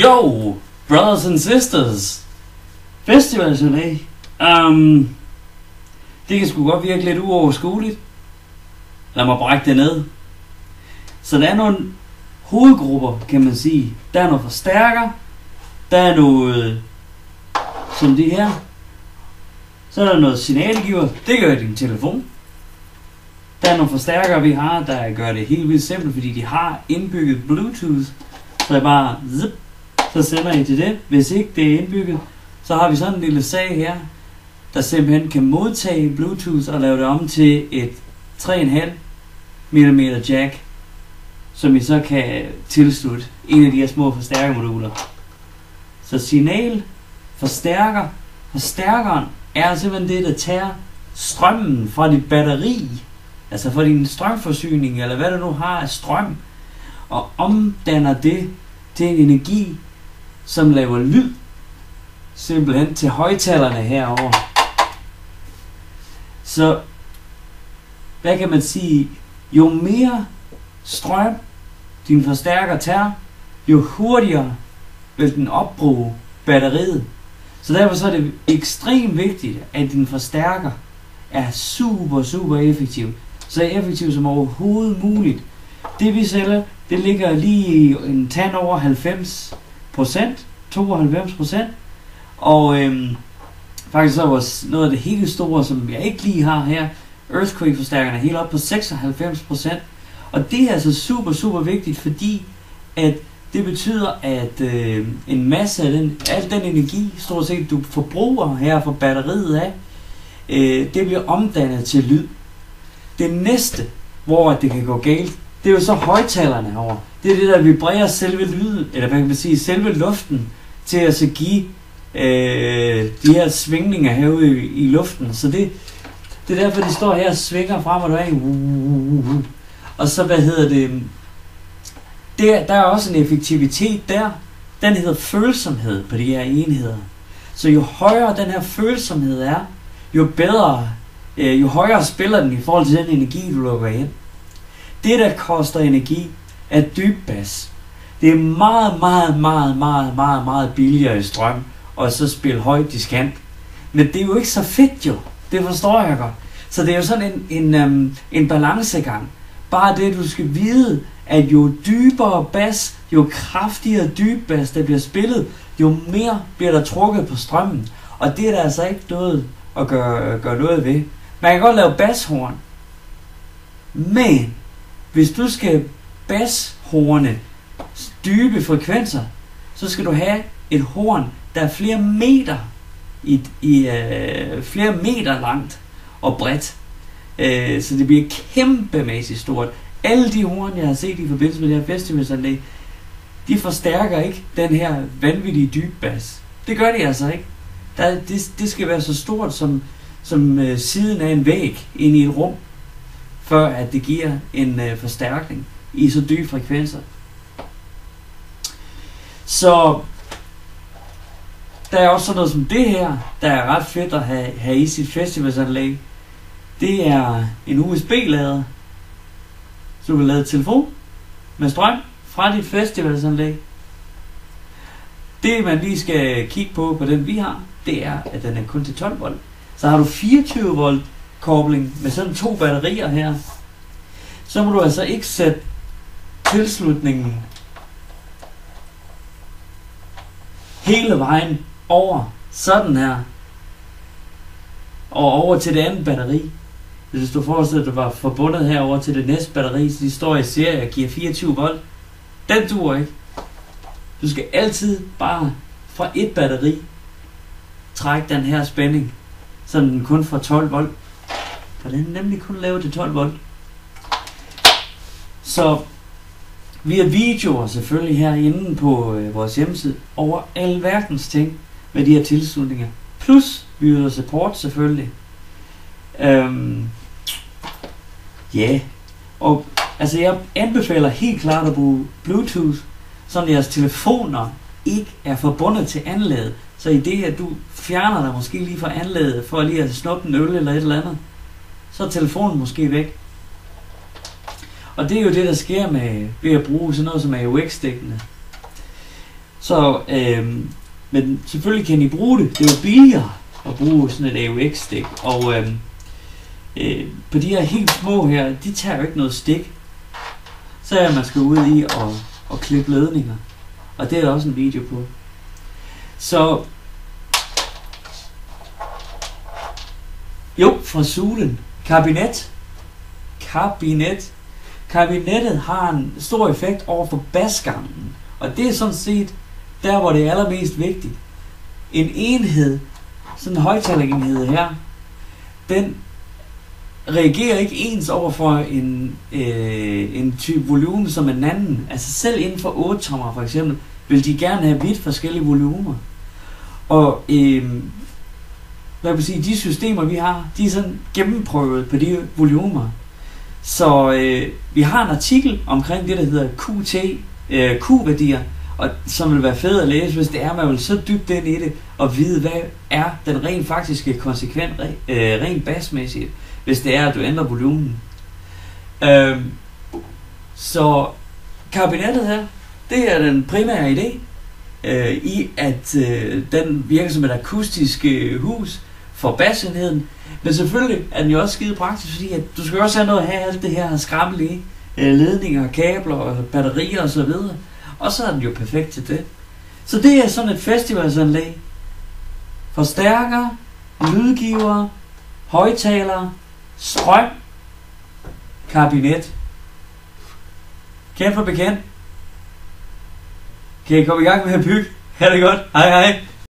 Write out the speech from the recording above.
Yo, brothers and sisters. Festivalsjournal. Um, det kan sgu godt virke lidt uoverskueligt. Lad mig brække det ned. Så der er nogle hovedgrupper, kan man sige. Der er noget forstærker. Der er noget, som det her. Så er der noget signalgiver. Det gør din telefon. Der er nogle forstærkere, vi har, der gør det helt vildt simpelt, fordi de har indbygget Bluetooth. Så jeg bare zip, så sender I til det. Hvis ikke det er indbygget, så har vi sådan en lille sag her, der simpelthen kan modtage Bluetooth og lave det om til et 3,5 mm jack, som I så kan tilslutte en af de her små forstærkermoduler. Så signal, forstærker, forstærkeren er simpelthen det, der tager strømmen fra dit batteri, altså fra din strømforsyning, eller hvad du nu har af strøm, og omdanner det til en energi, som laver lyd, simpelthen til højtalerne herover. Så, hvad kan man sige, jo mere strøm din forstærker tager, jo hurtigere vil den opbruge batteriet. Så derfor så er det ekstremt vigtigt, at din forstærker er super, super effektiv. Så effektiv som overhovedet muligt. Det vi sælger, det ligger lige en tand over 90 procent, 92 procent. Og øhm, faktisk så var noget af det helt store, som jeg ikke lige har her, Earthquake-forstærkerne, helt op på 96 procent. Og det er altså super, super vigtigt, fordi at det betyder, at øh, en masse af den, al den energi, stort set, du forbruger her fra batteriet af, øh, det bliver omdannet til lyd. Det næste, hvor det kan gå galt, det er jo så højtalerne over. Det er det, der vibrerer selve lyden, eller hvad kan man sige, selve luften, til at så give øh, de her svingninger herude i, i luften. Så det, det er derfor, de står her og svinger frem og tilbage. Og så, hvad hedder det, der, der er også en effektivitet der. Den hedder følsomhed på de her enheder. Så jo højere den her følsomhed er, jo bedre, øh, jo højere spiller den i forhold til den energi, du lukker ind. Det, der koster energi, er dyb bas. Det er meget, meget, meget, meget, meget, meget billigere i strøm, og så spille højt diskant. Men det er jo ikke så fedt jo. Det forstår jeg godt. Så det er jo sådan en, en, um, en balancegang. Bare det, du skal vide, at jo dybere bas, jo kraftigere dyb bas, der bliver spillet, jo mere bliver der trukket på strømmen. Og det er der altså ikke noget at gøre, gøre noget ved. Man kan godt lave bashorn. Men hvis du skal basshorne dybe frekvenser, så skal du have et horn, der er flere meter i, i øh, flere meter langt og bredt. Øh, så det bliver kæmpemæssigt stort. Alle de horn, jeg har set i forbindelse med det her festivalsanlæg, de forstærker ikke den her vanvittige dybbas. Det gør de altså ikke. Der, det, det skal være så stort som, som øh, siden af en væg ind i et rum, før at det giver en øh, forstærkning i så dybe frekvenser. Så der er også sådan noget som det her, der er ret fedt at have, have i sit festivalsanlæg. Det er en USB-lader, så du kan lade telefon med strøm fra dit festivalsanlæg. Det man lige skal kigge på på den vi har, det er, at den er kun til 12 volt. Så har du 24 volt kobling med sådan to batterier her, så må du altså ikke sætte tilslutningen hele vejen over sådan her og over til det andet batteri. Hvis du forestiller, at du var forbundet herover til det næste batteri, så de står i serie og giver 24 volt. Den duer ikke. Du skal altid bare fra et batteri trække den her spænding, så den kun får 12 volt. For den er nemlig kun lavet til 12 volt. Så vi har videoer selvfølgelig herinde på øh, vores hjemmeside over alverdens ting med de her tilslutninger. Plus vi yder support selvfølgelig. Øhm, Ja, yeah. og altså jeg anbefaler helt klart at bruge Bluetooth, så jeres telefoner ikke er forbundet til anlægget. Så i det, at du fjerner dig måske lige fra anlægget for lige at snuppe en øl eller et eller andet, så er telefonen måske væk. Og det er jo det, der sker med, ved at bruge sådan noget som AUX-dækkene. Så, øh, men selvfølgelig kan I bruge det. Det er jo billigere at bruge sådan et AUX-stik. Og øh, øh, på de her helt små her, de tager jo ikke noget stik. Så er man skal ud i og, og klippe ledninger. Og det er der også en video på. Så jo, fra Sulen. Kabinet. Kabinet. Kabinettet har en stor effekt over for basgangen. Og det er sådan set der, hvor det er allermest vigtigt. En enhed, sådan en højtalerenhed her, den reagerer ikke ens over for en, øh, en type volumen som en anden. Altså selv inden for 8 tommer for eksempel, vil de gerne have vidt forskellige volumer. Og øh, hvad vil sige, de systemer vi har, de er sådan gennemprøvet på de volumer. Så øh, vi har en artikel omkring det, der hedder QT, øh, Q-værdier, og som vil være fed at læse, hvis det er, man vil så dybt ind i det, og vide, hvad er den rent faktiske konsekvent, øh, rent basmæssigt, hvis det er, at du ændrer volumen. Øh, så kabinettet her, det er den primære idé, øh, i at øh, den virker som et akustisk øh, hus for basenheden, men selvfølgelig er den jo også skide praktisk, fordi at du skal også have noget at have alt det her skrammelige øh, ledninger, kabler og batterier osv. Og, og så er den jo perfekt til det. Så det er sådan et festivalsanlæg. Forstærker, lydgiver, højtalere, strøm, kabinet. Kendt for bekendt. Kan I komme i gang med at bygge? Ha' det godt. Hej hej.